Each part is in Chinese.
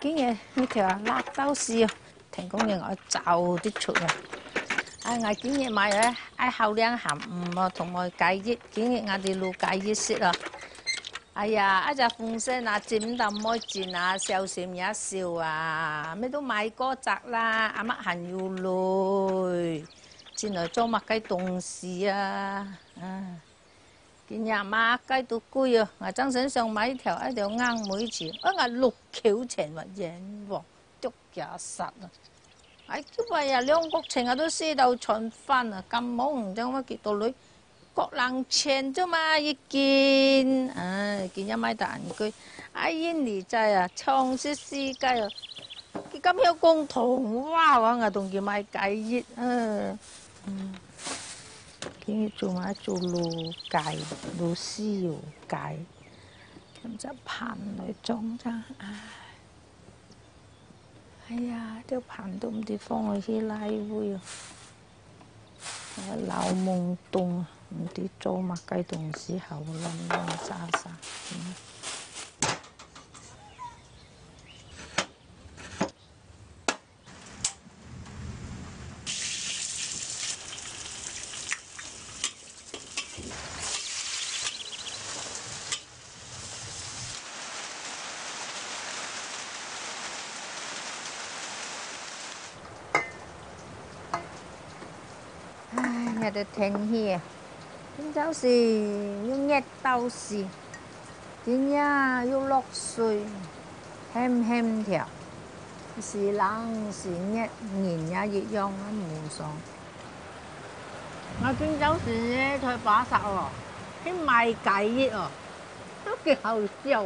哎呀，竟然呢條辣豆絲啊，停工嘅我就啲出啊！哎，我今日买咗愛後兩鹹魚啊，同埋雞翼，今日我哋滷雞翼食啊！哎呀，一隻風聲啊，尖到唔可轉啊，笑閃一笑啊，咩都買過隻啦，阿乜行要累，轉來做乜雞東西啊？啊！今日馬雞都貴啊！我真想想買條一條硬梅子，啊我六橋錢或贏喎，足假實啊！哎，因為啊兩國情啊都輸到蠢翻啊，咁冇唔知乜結到女各人錢啫嘛一件，唉，見一買蛋居，哎印尼仔啊，創設世界啊，佢咁有共同哇我同佢買雞翼啊，今日做埋做滷雞、滷豉油雞，咁就盤嚟裝咋，唉，哎呀，啲盤都唔知放去拉會啊，老懵懂啊，唔知做乜雞東西好亂亂雜雜。嗯唉，日日天氣啊，今朝是要熱到死，今日要落水，輕輕條，是冷是熱，人也一樣啊，冇爽。我今朝是呢台巴剎哦，去賣雞翼哦，都幾好笑。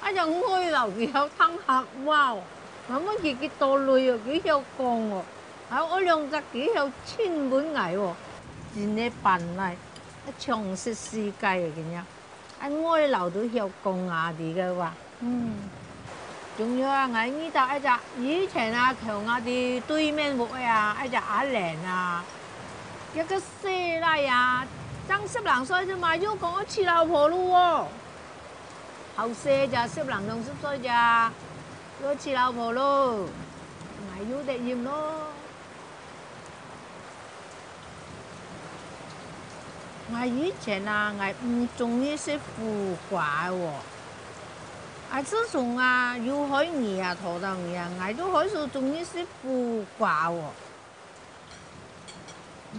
啊，就開樓幾有湯客哇，我乜幾幾多類哦，幾有講哦。啊！我兩隻幾有千本藝喎，真係笨嚟，一長食世界啊！咁樣，啊外樓都有講下啲嘅話，嗯，仲有啊，我呢度一隻以前啊，同我哋對面屋啊，一隻阿蓮啊，一個細奶啊，爭十零歲啫嘛，要講我娶老婆咯喎，後生就十零兩十歲咋，要娶老婆咯，我要得驗咯。我以前啊，我唔中意食苦瓜喎。啊，自从啊有海鱼啊，頭到鱼啊，我都開始中意食苦瓜喎。唉，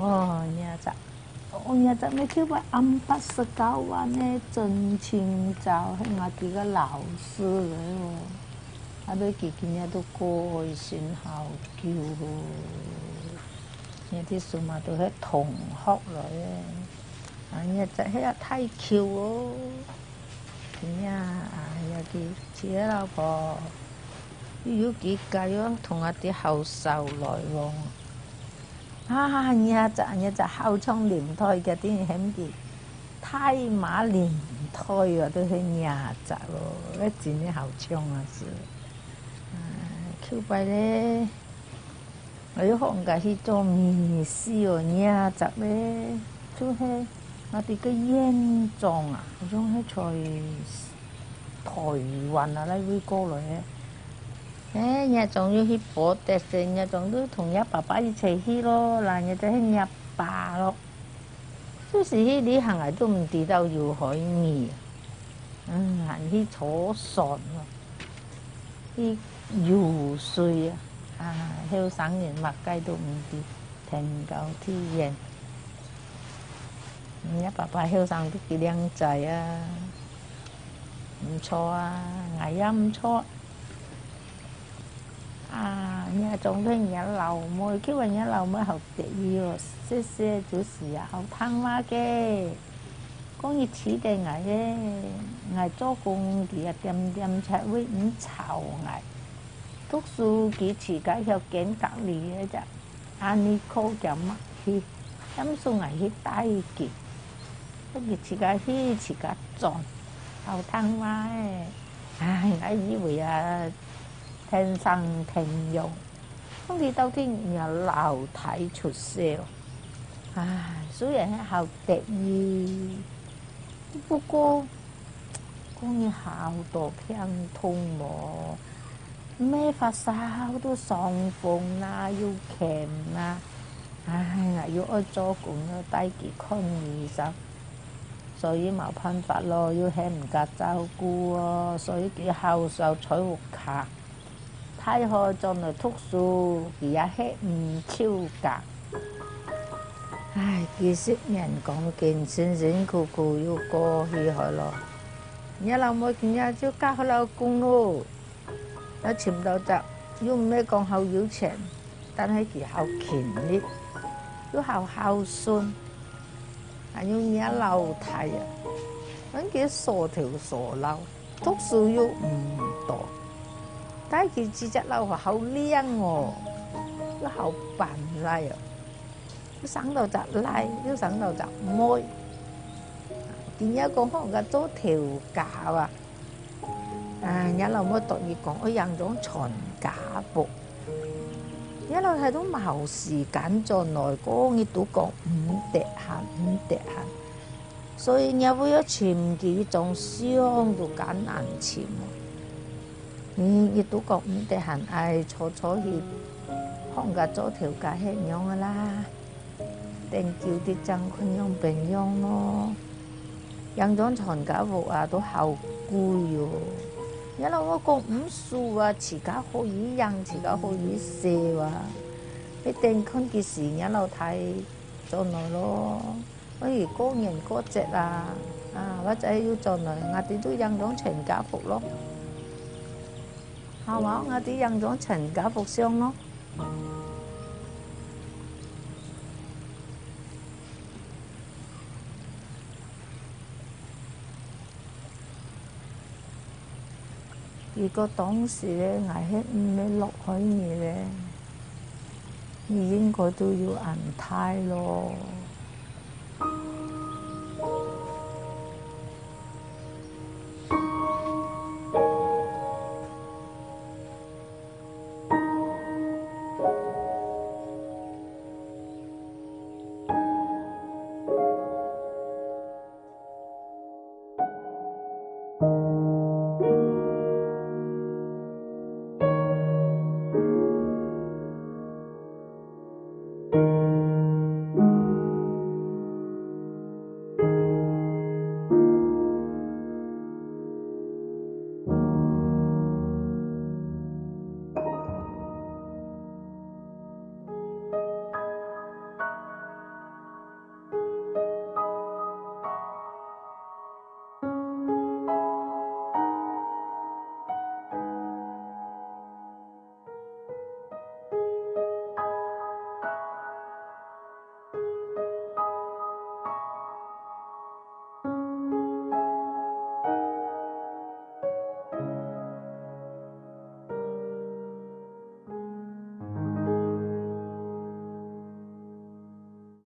哦，呀咋？哦呀咋？咩叫話暗八十九灣呢？真清早係我哋個老师嚟喎，啊！你幾今日都改善好叫喎，有啲數碼都係同學嚟嘅，啊！呀咋係啊太巧喎，呀啊呀啲自己老婆要幾計咯，同一啲后生来往。啊！呀就呀就後窗連胎嘅啲兄弟，太馬連胎啊，都係呀就咯，一剪啲後窗啊是。啊，Q 拜咧，我要學人去做面試哦，呀就咧，就係我哋個煙莊啊，嗰種喺在台灣啊，呢位過來。誒，日仲要去播笛聲，日仲都同阿爸爸一齊去咯，嗱日就係阿爸咯。有時去旅行啊，都唔知道要海味，嗯，行去坐船咯，去游水啊，啊，後生人乜雞都唔知，天高天遠。阿爸爸後生都幾靚仔啊，唔錯啊，牙音唔錯。啊！人家總聽人家老妹，叫人家老妹好得意哦，些些就是啊，好聽話嘅。講熱似定挨嘅，挨做工佢啊點點出會唔愁挨。讀書佢自家又揀隔離嘅啫，阿尼考咁啊去，咁數挨去大嘅，都佢自家去自家做，好聽話嘅。唉，我以為啊〜天生天養，咁你到天又流體出笑，唉，雖然係好得意，不過講你好多偏痛喎，咩發燒都傷風啦，要咳啦，唉，要愛做工要帶佢看醫生，所以冇辦法咯，要喺唔家照顧啊，所以佢後受取活卡。太好將來讀書，佢也係唔超格。唉，幾十年講見辛辛苦苦要過去去咯。你老母今日就嫁好老公咯，又尋到就又唔係講好有錢，但係佢好勤力，又好孝順，還有你老太啊，揾佢傻頭傻腦，讀書又唔多。但係佢自隻老婆好靚哦，又好扮拉哦，又生到隻拉，又生到隻妹。點解講開個做調教啊？啊，一路冇讀意講，我養咗全家福。一路睇到冇時間做內講，你都講唔得閒，唔得閒。所以你為咗存幾種箱都艱難存。嗯，亦都覺唔得閒，唉，坐坐去康家做調解係樣噶啦，定叫啲真坤用病用咯，養咗全家福啊，都好攰喲。一路我講唔數啊，自家可以養，自家可以食啊，你定坤嘅事一路睇做耐咯，不如過年過節啊，啊或者要做耐，我哋都養咗全家福咯。係嘛？我啲養咗全家福箱咯。如果當時咧，挨喺唔係落海嘢咧，你應該都要銀胎咯。